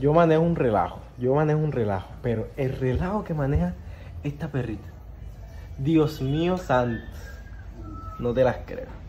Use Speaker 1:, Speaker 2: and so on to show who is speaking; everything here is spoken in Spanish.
Speaker 1: Yo manejo un relajo, yo manejo un relajo, pero el relajo que maneja esta perrita, Dios mío santo, no te las creo.